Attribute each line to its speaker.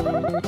Speaker 1: you.